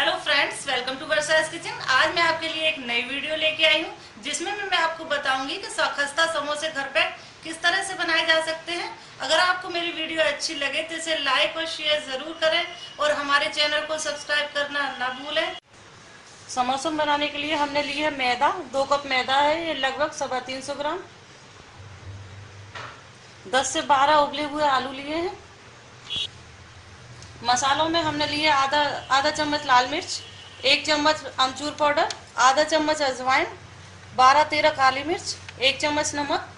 Hello friends welcome to Varsha's kitchen आज मैं आपके लिए एक नई वीडियो लेके आई हूँ, जिसमें मैं आपको बताऊँगी कि खस्ता समोसे घर पे किस तरह से बनाए जा सकते हैं। अगर आपको मेरी वीडियो अच्छी लगे तो इसे लाइक और शेयर ज़रूर करें और हमारे चैनल को सब्सक्राइब करना ना भूलें। समोसा बनाने के लिए हमने ली है मैदा, दो कप मैदा है, ये लगभग सवा तीन सौ ग्राम। दस से बारह उबले हुए आलू लिए हैं। मसालों में हमने लिए आधा आधा चम्मच लाल मिर्च, एक चम्मच अमचूर पाउडर, आधा चम्मच अजवाइन, बारह तेरह काली मिर्च, एक चम्मच नमक।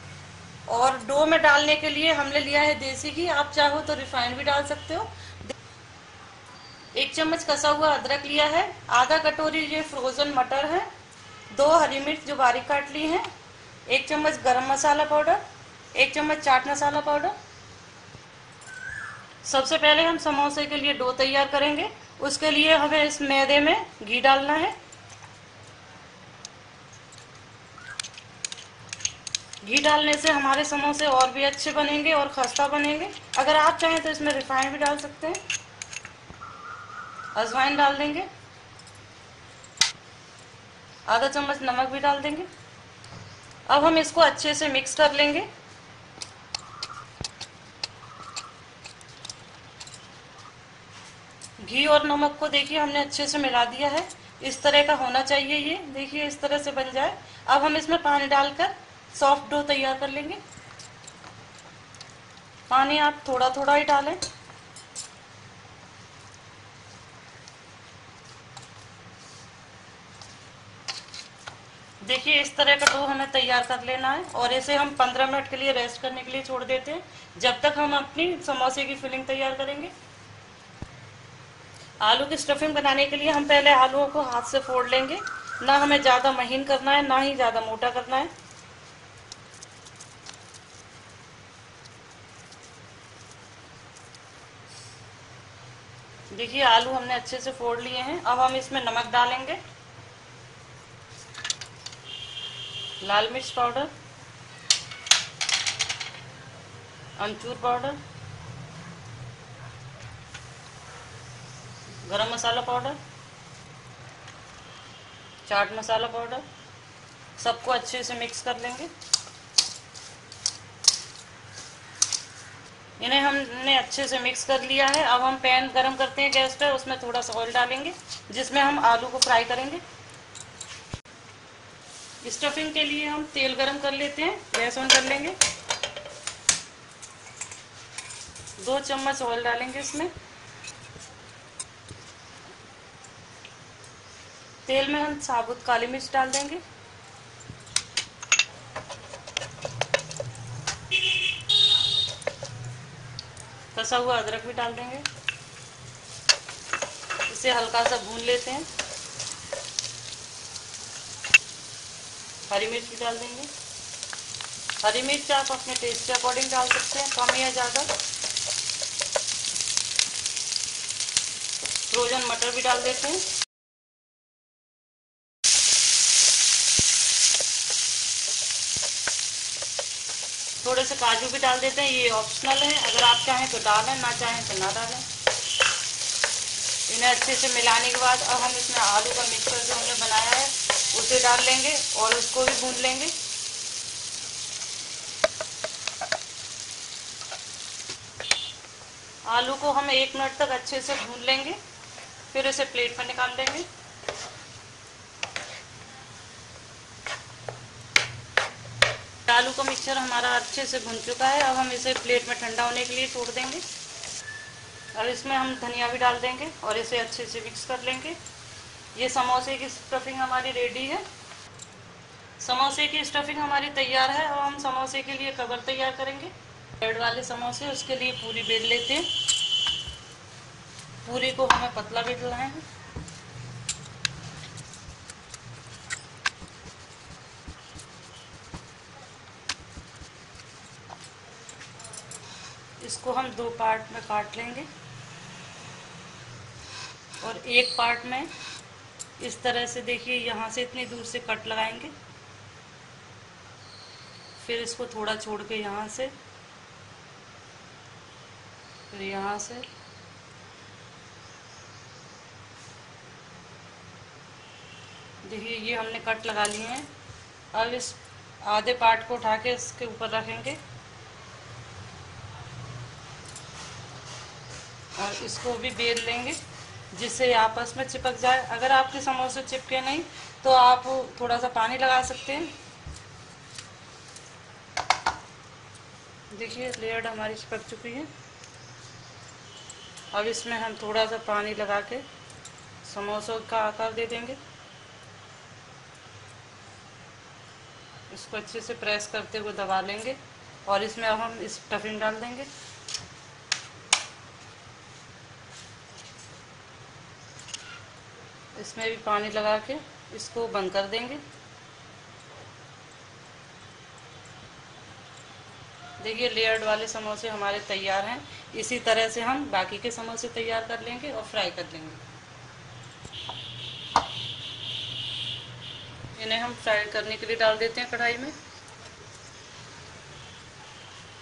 और डो में डालने के लिए हमने लिया है देसी घी। आप चाहो तो रिफाइंड भी डाल सकते हो। एक चम्मच कसा हुआ अदरक लिया है। आधा कटोरी ये फ्रोजन मटर है। दो हरी मिर्च जो बारीक काट ली है। एक चम्मच गरम मसाला पाउडर, एक चम्मच चाट मसाला पाउडर सबसे पहले हम समोसे के लिए डो तैयार करेंगे। उसके लिए हमें इस मैदे में घी डालना है। घी डालने से हमारे समोसे और भी अच्छे बनेंगे और खस्ता बनेंगे। अगर आप चाहें तो इसमें रिफाइंड भी डाल सकते हैं। अजवाइन डाल देंगे। आधा चम्मच नमक भी डाल देंगे। अब हम इसको अच्छे से मिक्स कर लेंगे। घी और नमक को देखिए, हमने अच्छे से मिला दिया है। इस तरह का होना चाहिए ये। देखिए, इस तरह से बन जाए। अब हम इसमें पानी डालकर सॉफ्ट डो तैयार कर लेंगे। पानी आप थोड़ा थोड़ा ही डालें। देखिए, इस तरह का डो हमें तैयार कर लेना है और इसे हम 15 मिनट के लिए रेस्ट करने के लिए छोड़ देते हैं। जब तक हम अपनी समोसे की फिलिंग तैयार करेंगे। आलू की स्टफिंग बनाने के लिए हम पहले आलूओं को हाथ से फोड़ लेंगे। ना हमें ज़्यादा महीन करना है, ना ही ज़्यादा मोटा करना है। देखिए, आलू हमने अच्छे से फोड़ लिए हैं। अब हम इसमें नमक डालेंगे। लाल मिर्च पाउडर, अमचूर पाउडर गरम मसाला पाउडर, चाट मसाला पाउडर, सबको अच्छे से मिक्स कर लेंगे। इन्हें हमने अच्छे से मिक्स कर लिया है। अब हम पैन गरम करते हैं गैस पर, उसमें थोड़ा सा ऑयल डालेंगे, जिसमें हम आलू को फ्राई करेंगे। स्टफिंग के लिए हम तेल गरम कर लेते हैं गैस ऑन कर लेंगे। दो चम्मच ऑयल डालेंगे इसमें। तेल में हम साबुत काली मिर्च डाल देंगे। कसा हुआ अदरक भी डाल देंगे। इसे हल्का सा भून लेते हैं। हरी मिर्च भी डाल देंगे। हरी मिर्च आप अपने टेस्ट के अकॉर्डिंग डाल सकते हैं, कम या ज़्यादा। फ्रोजन मटर भी डाल देते हैं। थोड़े से काजू भी डाल देते हैं, ये ऑप्शनल है। अगर आप चाहें तो डालें ना चाहें तो ना डालें। इन्हें अच्छे से मिलाने के बाद अब हम इसमें आलू का मिक्सर जो हमने बनाया है, उसे डाल लेंगे और उसको भी भून लेंगे। आलू को हम एक मिनट तक अच्छे से भून लेंगे, फिर इसे प्लेट पर निकाल लेंगे आलू का मिक्सचर हमारा अच्छे से भुन चुका है। अब हम इसे प्लेट में ठंडा होने के लिए छोड़ देंगे। और इसमें हम धनिया भी डाल देंगे और इसे अच्छे से मिक्स कर लेंगे। ये समोसे की स्टफिंग हमारी रेडी है। समोसे की स्टफिंग हमारी तैयार है। और हम समोसे के लिए कवर तैयार करेंगे। ब्रेड वाले समोसे, उसके लिए पूरी बेल लेते हैं। पूरी को हमें पतला बेलना है। इसको हम दो पार्ट में काट लेंगे। और एक पार्ट में इस तरह से देखिए, यहाँ से इतनी दूर से कट लगाएँगे। फिर इसको थोड़ा छोड़ के यहाँ से, फिर यहाँ से। देखिए, ये हमने कट लगा लिए हैं। अब इस आधे पार्ट को उठा के इसके ऊपर रखेंगे। और इसको भी बेल लेंगे, जिससे आपस में चिपक जाए। अगर आपके समोसे चिपके नहीं तो आप थोड़ा सा पानी लगा सकते हैं। देखिए लेयर हमारी चिपक चुकी है। अब इसमें हम थोड़ा सा पानी लगा के समोसों का आकार दे देंगे। इसको अच्छे से प्रेस करते हुए दबा लेंगे और इसमें अब हम इस टफिन डाल देंगे। इसमें भी पानी लगा के इसको बंद कर देंगे। देखिए लेयर्ड वाले समोसे हमारे तैयार हैं। इसी तरह से हम बाकी के समोसे तैयार कर लेंगे और फ्राई कर लेंगे। इन्हें हम फ्राई करने के लिए डाल देते हैं कढ़ाई में।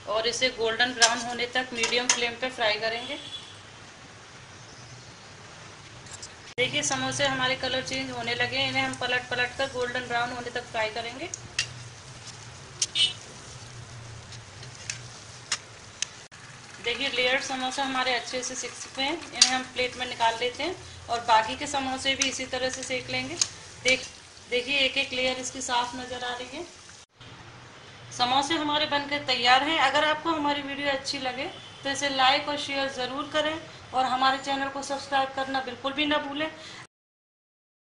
और इसे गोल्डन ब्राउन होने तक मीडियम फ्लेम पे फ्राई करेंगे। देखिए, समोसे हमारे कलर चेंज होने लगे हैं। इन्हें हम पलट पलट कर गोल्डन ब्राउन होने तक फ्राई करेंगे। देखिए लेयर समोसा हमारे अच्छे से सीख चुके हैं। इन्हें हम प्लेट में निकाल लेते हैं और बाकी के समोसे भी इसी तरह से सेक लेंगे। देख, देखिए एक एक लेयर इसकी साफ़ नज़र आ रही है। समोसे हमारे बनकर तैयार हैं। अगर आपको हमारी वीडियो अच्छी लगे तो इसे लाइक और शेयर ज़रूर करें। और हमारे चैनल को सब्सक्राइब करना बिल्कुल भी ना भूलें।